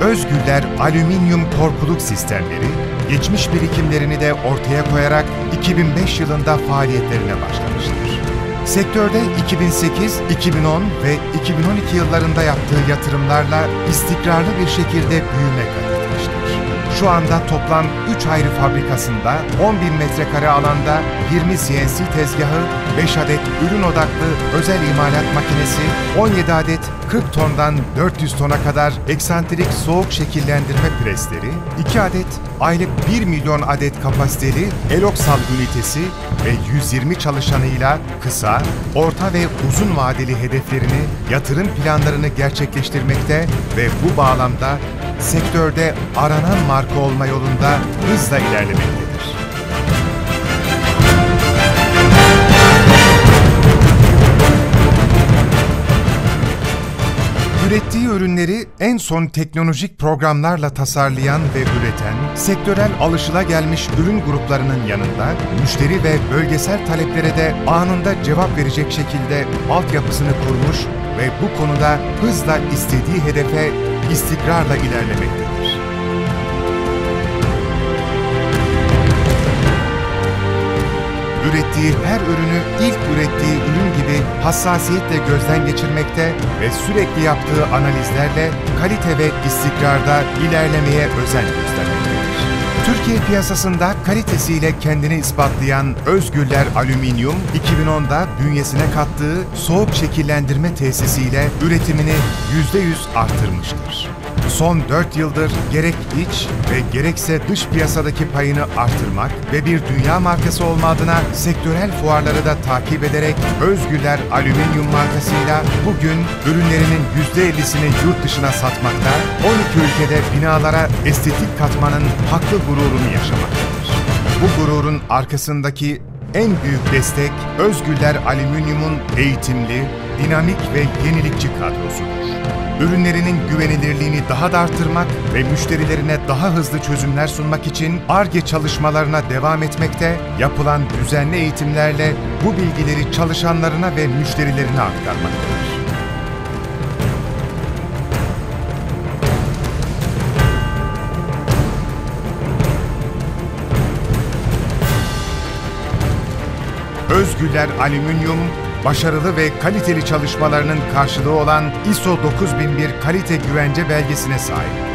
Özgüller Alüminyum Korkuluk Sistemleri, geçmiş birikimlerini de ortaya koyarak 2005 yılında faaliyetlerine başlamıştır. Sektörde 2008, 2010 ve 2012 yıllarında yaptığı yatırımlarla istikrarlı bir şekilde büyüme kaydetmiştir. Şu anda toplam 3 ayrı fabrikasında 10 bin metrekare alanda 20 CNC tezgahı, 5 adet ürün odaklı özel imalat makinesi, 17 adet 40 tondan 400 tona kadar eksantrik soğuk şekillendirme presleri, 2 adet aylık 1 milyon adet kapasiteli Eloksal ünitesi ve 120 çalışanıyla kısa, orta ve uzun vadeli hedeflerini, yatırım planlarını gerçekleştirmekte ve bu bağlamda sektörde aranan marka olma yolunda hızla ilerlemektedir. Ürettiği ürünleri en son teknolojik programlarla tasarlayan ve üreten, sektörel alışılagelmiş ürün gruplarının yanında müşteri ve bölgesel taleplere de anında cevap verecek şekilde altyapısını kurmuş ve bu konuda hızla istediği hedefe istikrarla ilerlemektedir. Hassasiyetle gözden geçirmekte ve sürekli yaptığı analizlerle kalite ve istikrarda ilerlemeye özen göstermektedir. Türkiye piyasasında kalitesiyle kendini ispatlayan Özgürler Alüminyum, 2010'da bünyesine kattığı soğuk şekillendirme tesisiyle üretimini %100 arttırmıştır. Son 4 yıldır gerek iç ve gerekse dış piyasadaki payını artırmak ve bir dünya markası olma adına sektörel fuarları da takip ederek Özgüler Alüminyum markasıyla bugün ürünlerinin %50'sini yurt dışına satmakta, 12 ülkede binalara estetik katmanın haklı gururunu yaşamaktadır. Bu gururun arkasındaki en büyük destek Özgüller Alüminyum'un eğitimli, dinamik ve yenilikçi kadrosudur ürünlerinin güvenilirliğini daha da artırmak ve müşterilerine daha hızlı çözümler sunmak için ARGE çalışmalarına devam etmekte, yapılan düzenli eğitimlerle bu bilgileri çalışanlarına ve müşterilerine aktarmaktadır. Özgüler Alüminyum başarılı ve kaliteli çalışmalarının karşılığı olan ISO 9001 kalite güvence belgesine sahiptir.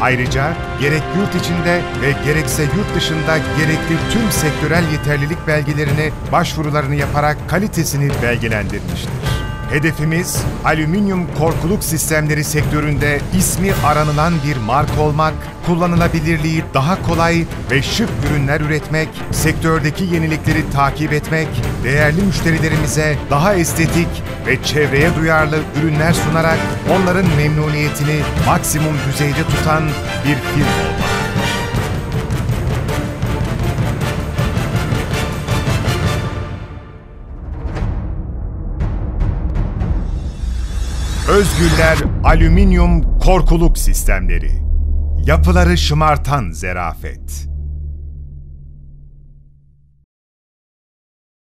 Ayrıca gerek yurt içinde ve gerekse yurt dışında gerekli tüm sektörel yeterlilik belgelerini başvurularını yaparak kalitesini belgelendirmiştir. Hedefimiz alüminyum korkuluk sistemleri sektöründe ismi aranılan bir marka olmak, kullanılabilirliği daha kolay ve şık ürünler üretmek, sektördeki yenilikleri takip etmek, değerli müşterilerimize daha estetik ve çevreye duyarlı ürünler sunarak onların memnuniyetini maksimum düzeyde tutan bir firma olmak. Özgüller Alüminyum Korkuluk Sistemleri. Yapıları şımartan zerafet